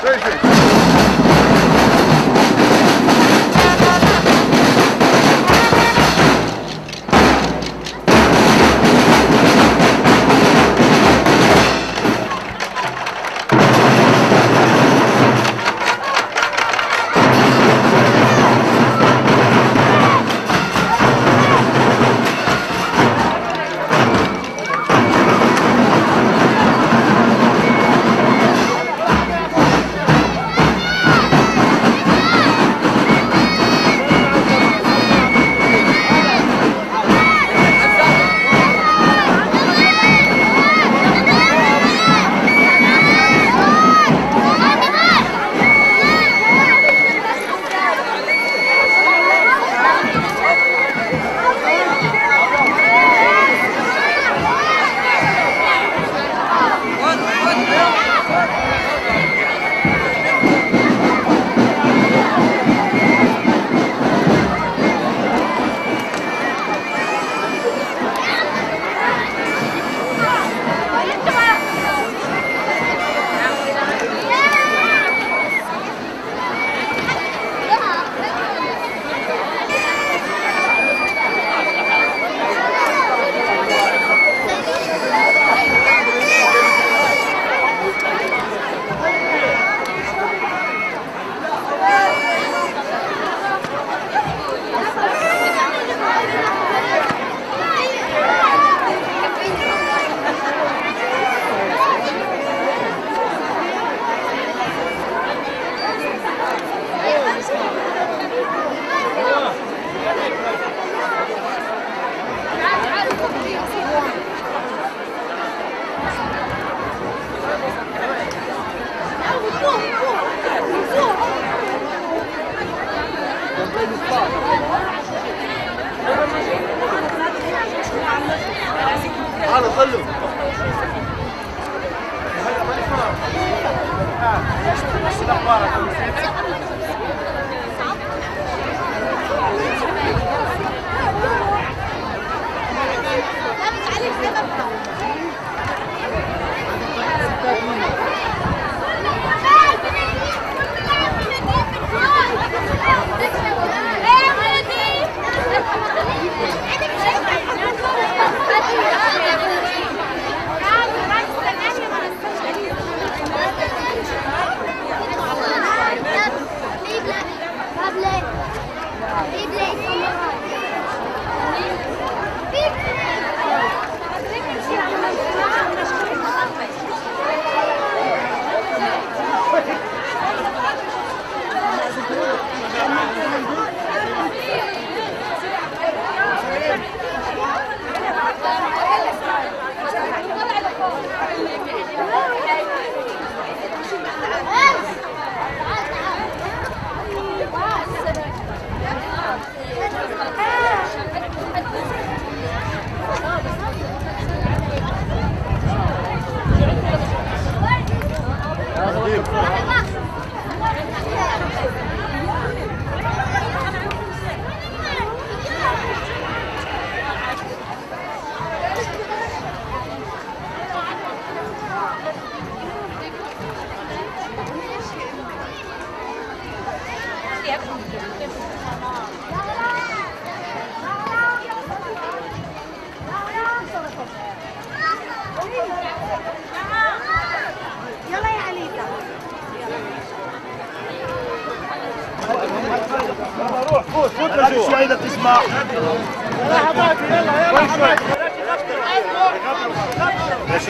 Crazy.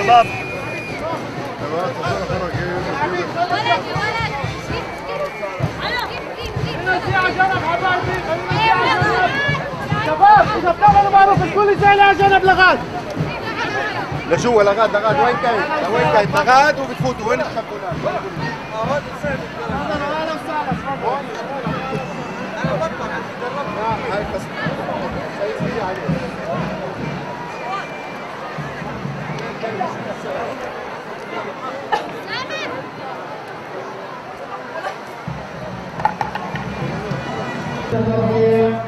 شباب بتعملوا معروف الكل زي لا جنب لغاد لجوا لغاد لغاد وين كاين؟ وين كاين؟ لغاد وبتفوتوا وين الشامبونات؟ هاي هي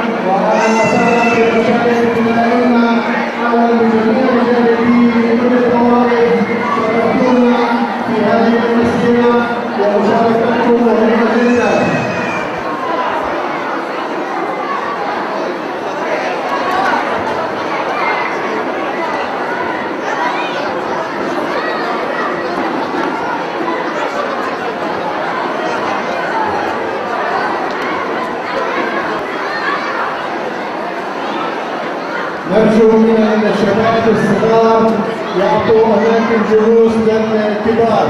الجلوس الكبار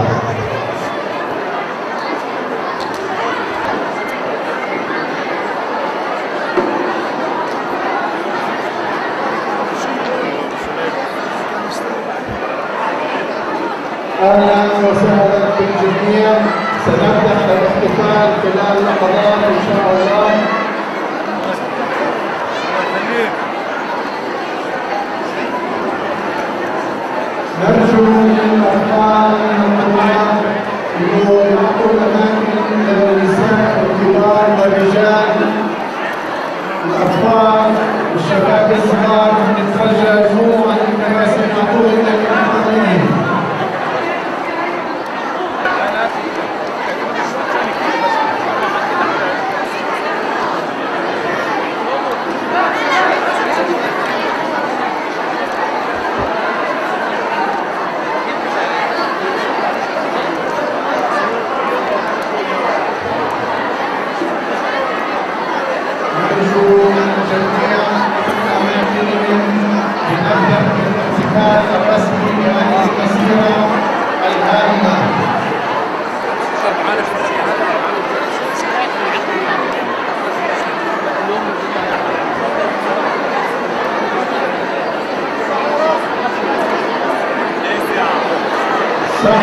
أهلا وسهلا بالجميع. سنبدأ الاحتفال خلال لحظات إن شاء الله. Igreja.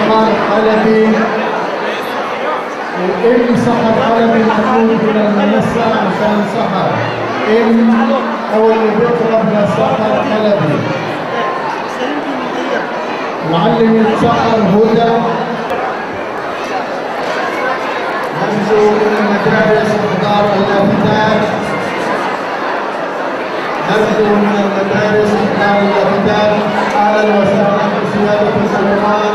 سحر حلبي وام سحر حلبي تخرج من المنصه عشان سحر ام أو اللي بيطلب لسحر حلبي معلم سحر هدى. منذ المدارس دار اللافتات نبدو من المدارس دار اللافتات أهلا وسهلا بسياده السلطان.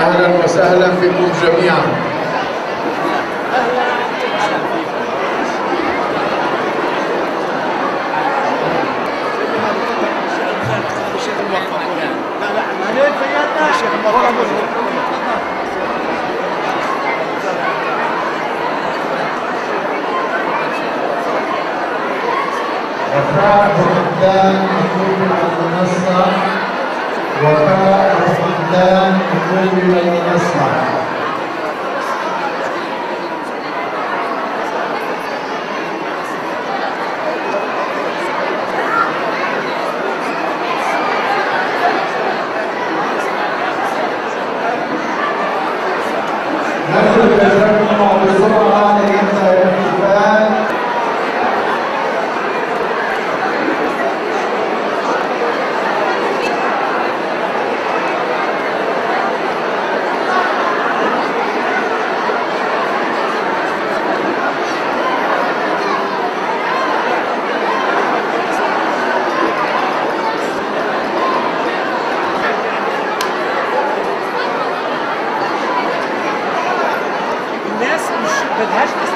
أهلا وسهلا فيكم جميعاً but that's.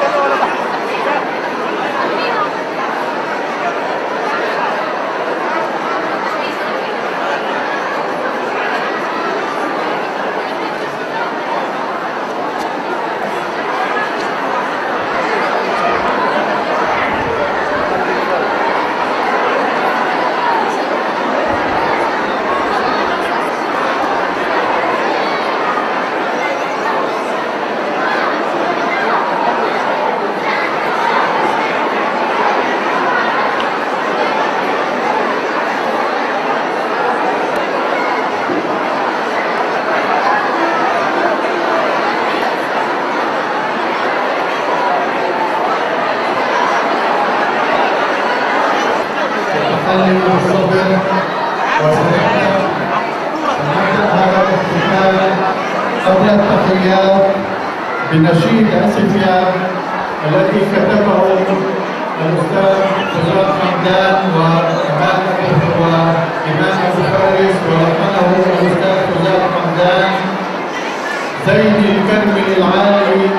الكرم العالي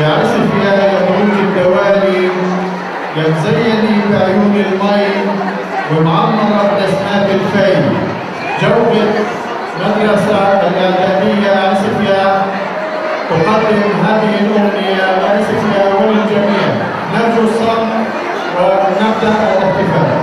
يا ملوك الدوالي. يا مزيني بعيون المي ومعمرة بأسماك الفي جودة مدرسة الإعدادية آسفيا تقدم هذه الأغنية آسفيا وللجميع نرجو الصمت ونبدأ الاحتفال.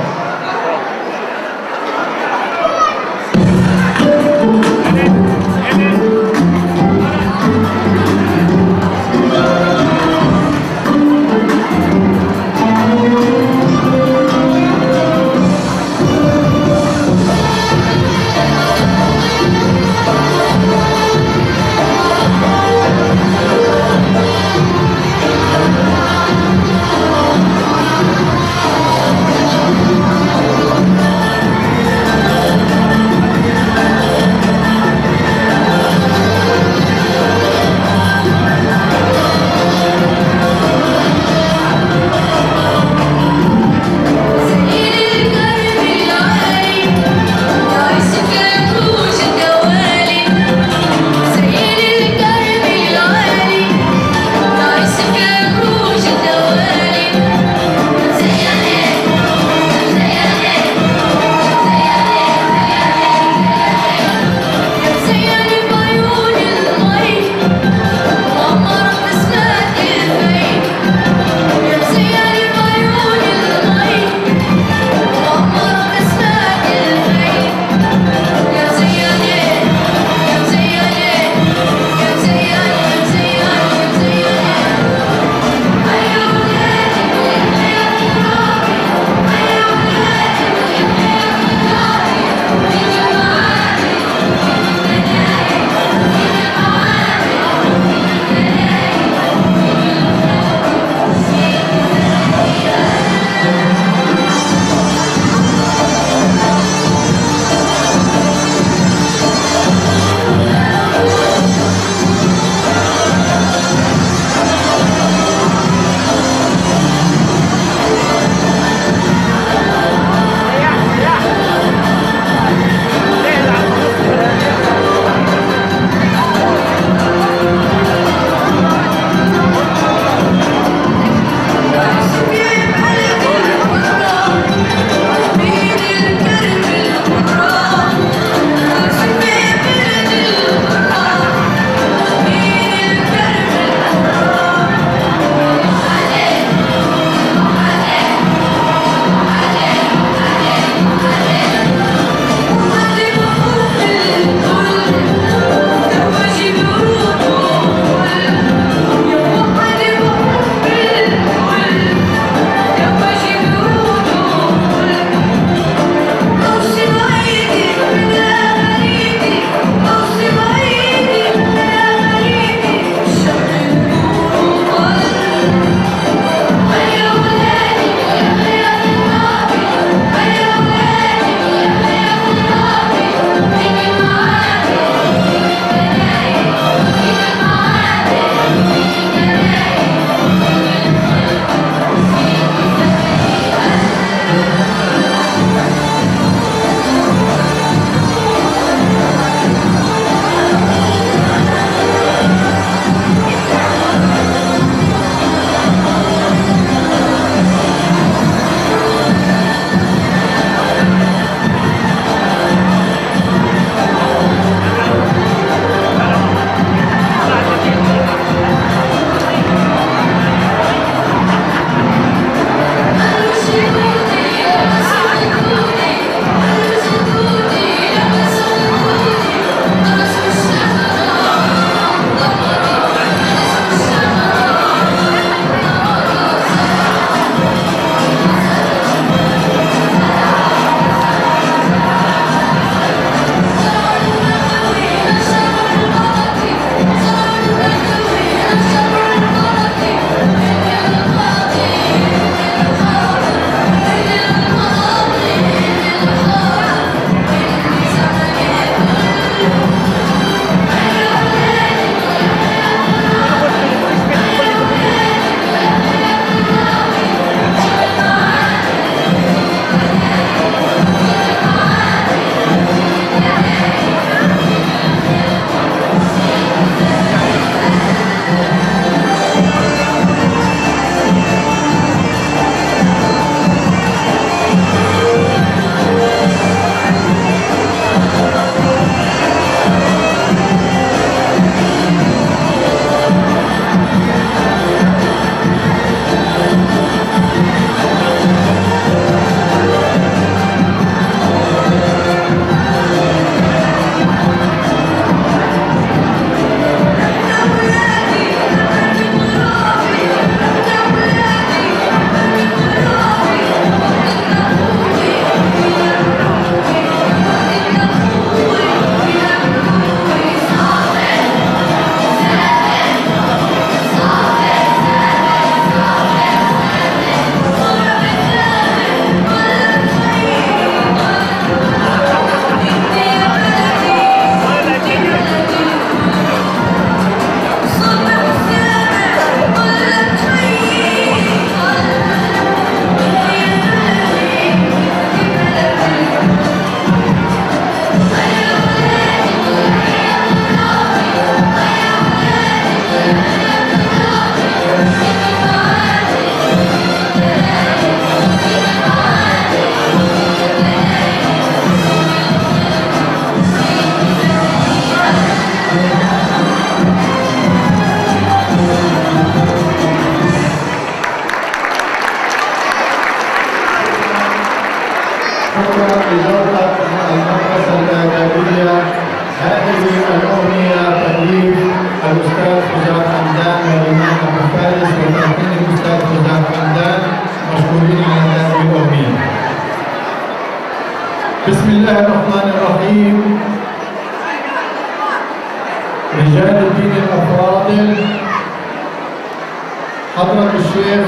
حضرة الشيخ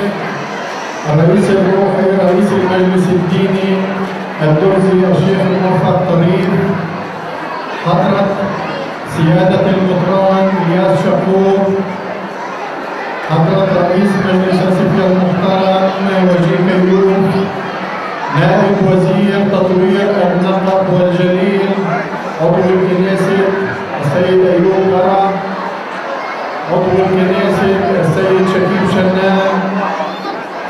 الرئيس الروحي رئيس المجلس الديني الدرزي الشيخ الموفق طريف حضرة سيادة المطران إلياس شكور حضرة رئيس مجلس أسفل المحترم وجيه كيوب نائب وزير تطوير النقب والجليل عضو الكنيسة السيد أيوب قرع عضو الكنيسة السيد شكيب شنان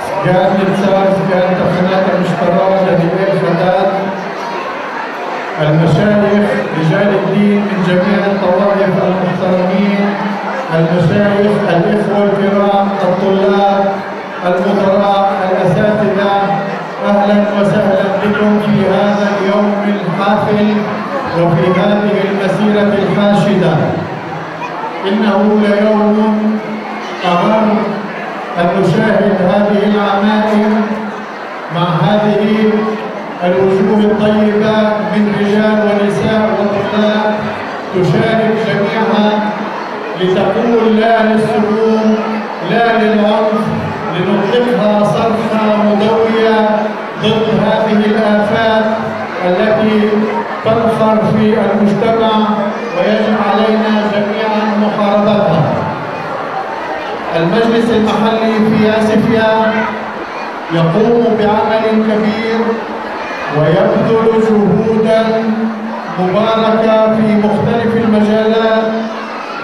سكان نبسار سكان تخنات المشترى جديد خداد المشايخ رجال الدين من جميع الطوائف المحترمين المشايخ الإخوة الكرام الطلاب المدراء الأساتذة أهلا وسهلا بكم في هذا اليوم الحافل وفي هذه المسيرة الحاشدة إنه ليوم أمر أن نشاهد هذه العمائم مع هذه الوجوه الطيبة من رجال ونساء وطلاب تشارك جميعها لتقول لا للسموم لا للعنف لنطلقها صرخة مدوية ضد هذه الآفات التي تنخر في المجتمع ويجب علينا جميعا محاربتها المجلس المحلي في آسفيا يقوم بعمل كبير ويبذل جهودا مباركة في مختلف المجالات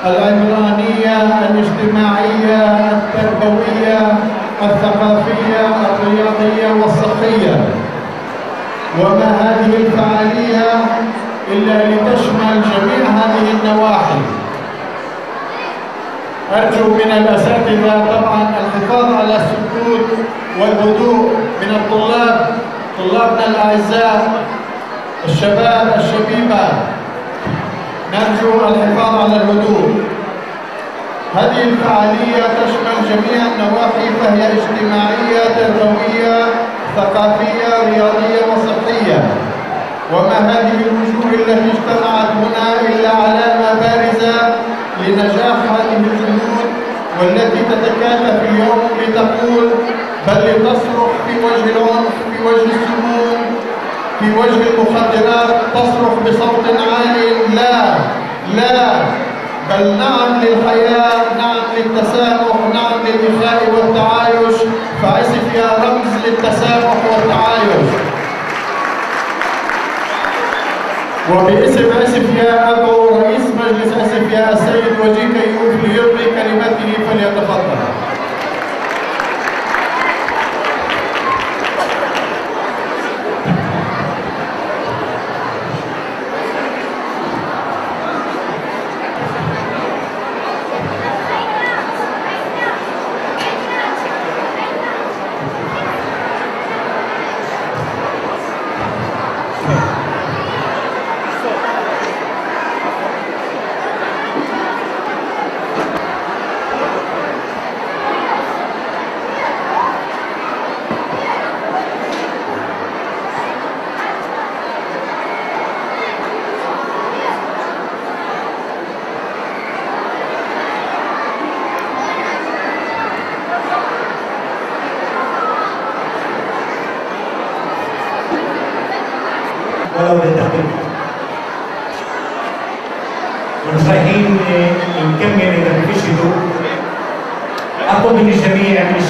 العمرانية الاجتماعية التربوية الثقافية الرياضية والصحية. وما هذه الفعالية إلا لتشمل جميع هذه النواحي. أرجو من الأساتذة طبعا الحفاظ على السكوت والهدوء من الطلاب طلابنا الأعزاء الشباب الشبيبة. نرجو الحفاظ على الهدوء. هذه الفعالية تشمل جميع النواحي فهي اجتماعية تربوية ثقافية رياضية وصحية. وما هذه الوجوه التي اجتمعت هنا إلا علامة بارزة لنجاح هذه الجهود والتي تتكاتف اليوم لتقول بل لتصرخ في وجه العنف في وجه السموم في وجه المخدرات تصرخ بصوت عال لا لا بل نعم للحياة نعم للتسامح نعم للإخاء والتعايش فعزف يا رمز للتسامح والتعايش. وباسم أسف يا أبو رئيس مجلس أسف يا السيد وجيه كيوف ليلقي كلمته فليتفضل.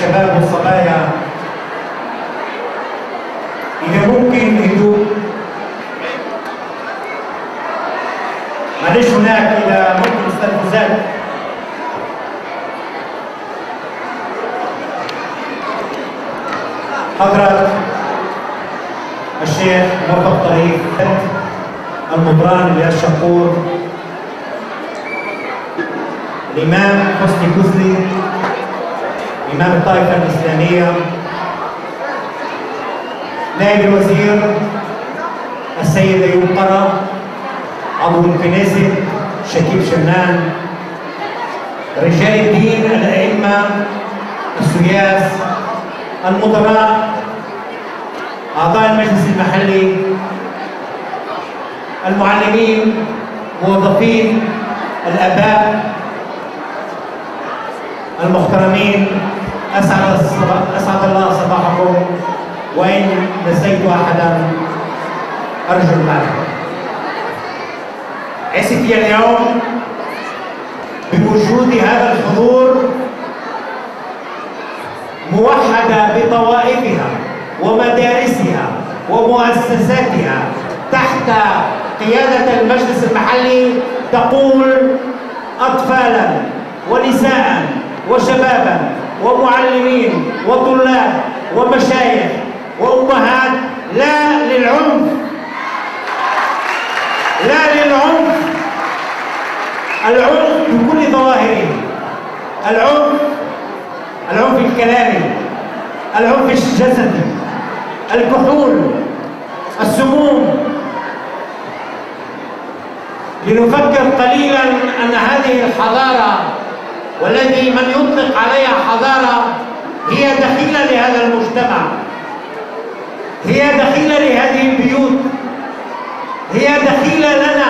الشباب والصبايا إذا ممكن هدوء معلش هناك اذا ممكن استنفذات حضرات الشيخ موفق طريق المطران الياس شقور الإمام حسني كسلي الطائفة الإسلامية نائب الوزير السيد أيوب قرة عضو الكنيسة شكيب شنان رجال الدين الأئمة السياس المدراء أعضاء المجلس المحلي المعلمين موظفين الآباء المحترمين أسعد أسعد الله صباحكم. وإن نسيت أحدا أرجو المعرفة. عسفي اليوم بوجود هذا الحضور موحدة بطوائفها ومدارسها ومؤسساتها تحت قيادة المجلس المحلي تقول أطفالا ونساء وشبابا ومعلمين وطلاب ومشايخ وأمهات لا للعنف. لا للعنف. العنف بكل ظواهره. العنف العنف الكلامي العنف الجسدي الكحول السموم. لنفكر قليلا أن هذه الحضارة والذي من يطلق عليها حضاره هي دخيلة لهذا المجتمع. هي دخيلة لهذه البيوت. هي دخيلة لنا.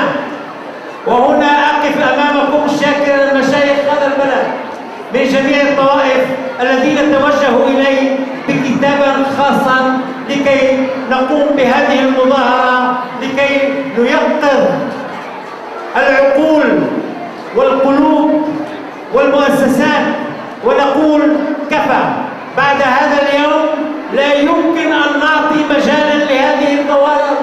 وهنا أقف أمامكم شاكرا المشايخ هذا البلد من جميع الطوائف الذين توجهوا الي بكتابا خاصا لكي نقوم بهذه المظاهرة لكي نيقظ العقول والقلوب والمؤسسات ونقول كفى. بعد هذا اليوم لا يمكن أن نعطي مجالا لهذه الظواهر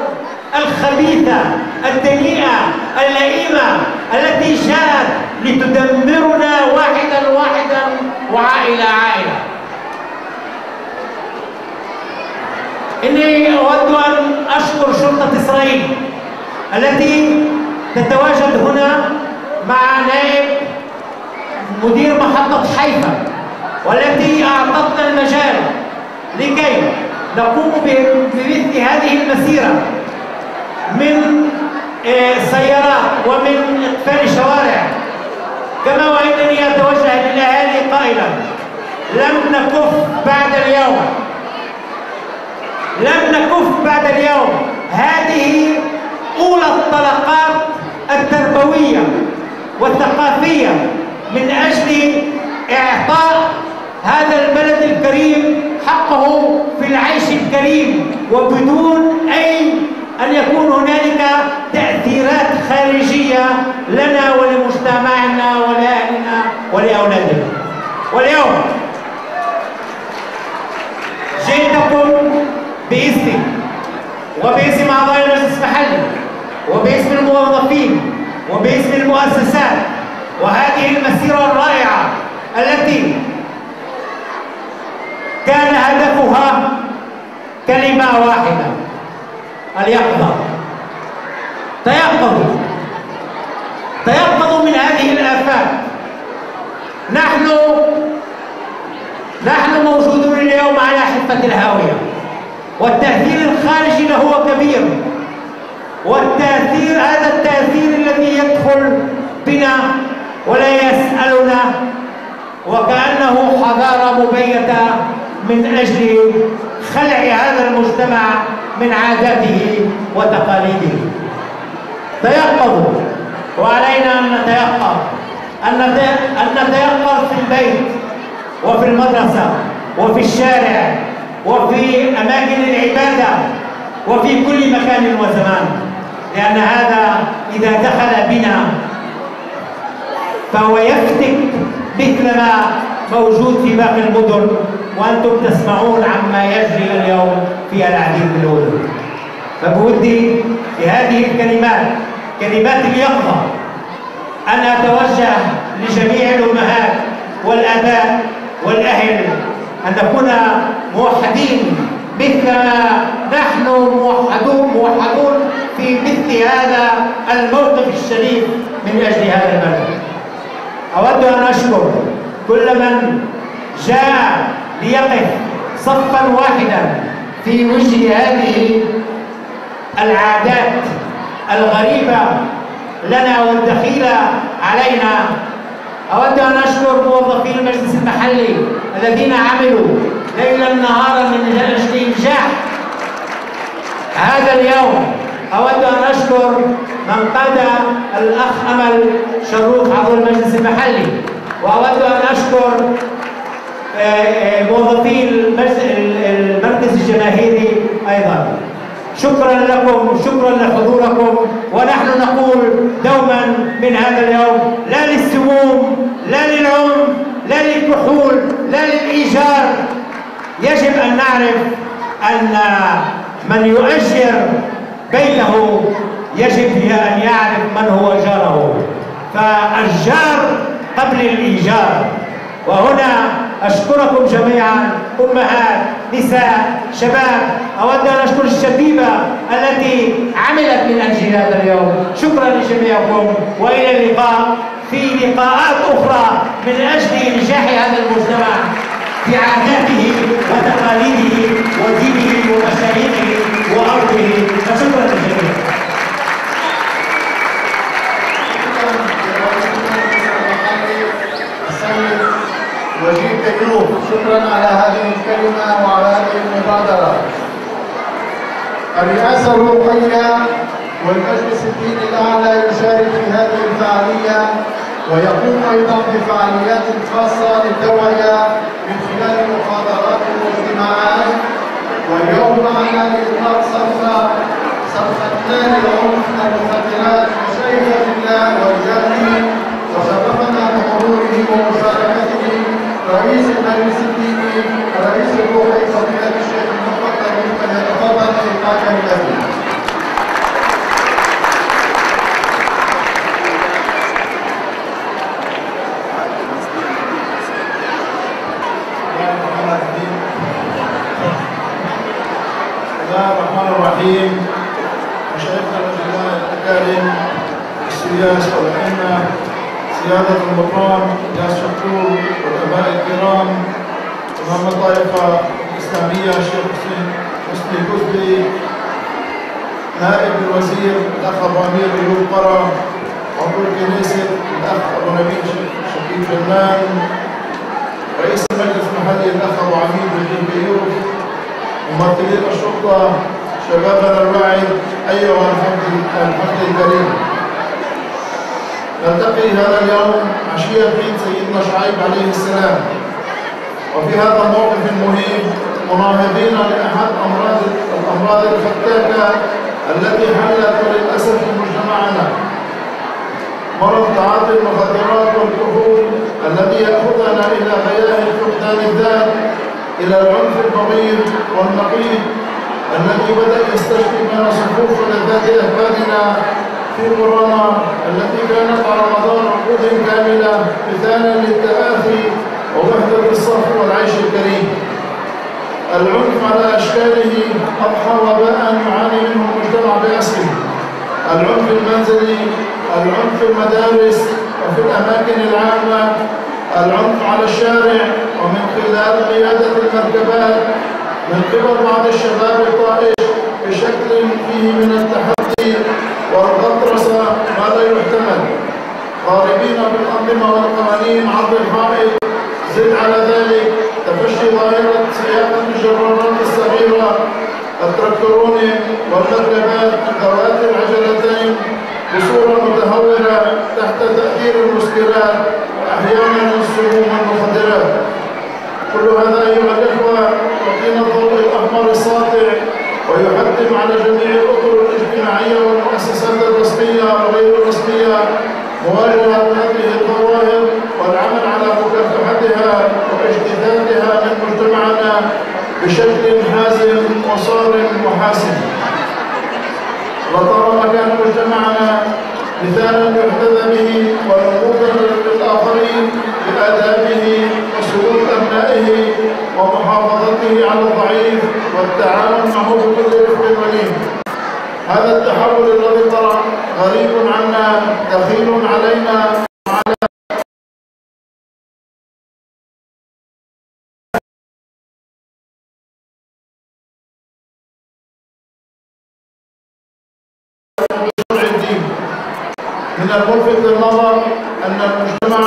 الخبيثة الدنيئة اللئيمة التي جاءت لتدمرنا واحدا واحدا وعائلة عائلة. إني أود أن أشكر شرطة إسرائيل التي تتواجد هنا مع نائب مدير محطة حيفا والتي أعطتنا المجال لكي نقوم بمثل هذه المسيرة من سيارات ومن إقفال الشوارع. كما وإنني أتوجه للأهالي قائلا لم نكف بعد اليوم. لم نكف بعد اليوم. هذه أولى الطلقات التربوية والثقافية. من أجل إعطاء هذا البلد الكريم حقه في العيش الكريم وبدون أي أن يكون هنالك تأثيرات خارجية لنا ولمجتمعنا ولأهلنا ولأولادنا. واليوم جئتكم باسمي وباسم أعضاء المجلس المحلي وباسم الموظفين وباسم المؤسسات وهذه المسيرة الرائعة التي كان هدفها كلمة واحدة اليقظة. تيقظوا. تيقظوا من هذه الآفات. نحن نحن موجودون اليوم على حفة الهاوية. والتأثير الخارجي له كبير. والتأثير هذا وكأنه حضارة مبيتة من أجل خلع هذا المجتمع من عاداته وتقاليده. تيقظوا وعلينا أن نتيقظ أن نتيقظ في البيت وفي المدرسة وفي الشارع وفي أماكن العبادة وفي كل مكان وزمان. لأن هذا إذا دخل بنا فهو يفتك مثل ما موجود في باقي المدن وأنتم تسمعون عما يجري اليوم في العديد من المدن فبودي في هذه الكلمات كلمات اليقظة. أن أتوجه لجميع الأمهات والآباء والأهل أن نكون موحدين مثلما نحن موحدون موحدون في مثل هذا الموقف الشريف من أجل هذا البلد. أود أن أشكر كل من جاء ليقف صفا واحدا في وجه هذه العادات الغريبة لنا والدخيلة علينا. أود أن أشكر موظفي المجلس المحلي الذين عملوا ليلا نهارا من أجل إنجاح هذا اليوم. أود أن أشكر من قاد الأخ أمل شروف عضو المجلس المحلي وأود أن أشكر آه، آه، موظفي المركز الجماهيري أيضا. شكرا لكم شكرا لحضوركم ونحن نقول دوما من هذا اليوم لا للسموم لا للعنف لا للكحول لا للإيجار. يجب أن نعرف أن من يؤجر بيته يجب أن يعرف من هو جاره. فالجار قبل الإيجار. وهنا أشكركم جميعا أمهات نساء شباب. أود أن أشكر الشبيبة التي عملت من أجل هذا اليوم. شكرا لجميعكم وإلى اللقاء في لقاءات أخرى من أجل نجاح هذا المجتمع في عاداته وتقاليده ودينه ومشايخه فشكرا للجميع وجيب كيوب شكرا على هذه الكلمة وعلى هذه المبادرة. الرئاسة الروحية والمجلس الديني الأعلى يشارك في هذه الفعالية ويقوم أيضا بفعاليات خاصة للتوعية من خلال المحاضرات والاجتماعات واليوم معنا لإطلاق صفقة ثانية لعنف المخدرات مشايخ الله ورجاله وشرفنا بحضوره ومشاركته رئيس المجلس الديني رئيس الروحي فضيلة الشيخ المفضل فليتفضل إلقاء الرحمن الرحيم. الاجلاء الاكارم السياس والائمه سيادة المقام ياس شكور والاباء الكرام أمام الطائفة الإسلامية الشيخ حسين حسني الكتبي نائب الوزير الأخ أبو أمير ايوب قرى عضو الكنيسة الأخ أبو نبيل شكيب جنان رئيس المجلس المحلي الأخ أبو عميد بن بيوت ممثلين الشرطة شبابنا الواعي أيها الحمد الحمد الكريم. نلتقي هذا اليوم عشية عيد سيدنا شعيب عليه السلام. وفي هذا الموقف المهم مناهضين لأحد أمراض الأمراض الفتاكة التي حلت وللأسف في مجتمعنا. مرض تعاطي المخدرات والكحول الذي يأخذنا إلى غياهب فقدان الذات إلى العنف البغيض والنقيض. الذي بدأ يستشفي بين صفوف لذات أهبالنا في قرانا التي كانت على مدار عقود كاملة مثالا للتآخي ووحدة الصف والعيش الكريم. العنف على أشكاله أضحى وباء يعاني منه المجتمع بأسره العنف المنزلي العنف في المدارس وفي الأماكن العامة العنف على الشارع ومن خلال قيادة المركبات من قبل بعض الشباب الطائش بشكل فيه من التحدي والغطرسة ما لا يحتمل. ضاربين بالأنظمة والقوانين عرض الحائط زد على ذلك. تفشي ظاهرة سياقة الجرارات الصغيرة. التراكتورون والمركبات ذوات العجلتين بصورة متهورة تحت تأثير المسكرات. وأحيانا السموم والمخدرات كل هذا أيها الإخوة يعطينا الضوء الأحمر الساطع ويحتم على جميع الأطر الاجتماعية والمؤسسات الرسمية وغير الرسمية مواجهة هذه الظواهر والعمل على مكافحتها واجتثاثها من مجتمعنا بشكل حازم وصارم وحاسم. لطالما كان مجتمعنا مثالا يحتذى به ونموذجا ومحافظته على الضعيف والتعامل معه بكل رفق ولين هذا التحول الذي طرأ غريب عنا دخيل علينا. الدين من الملفت للنظر أن المجتمع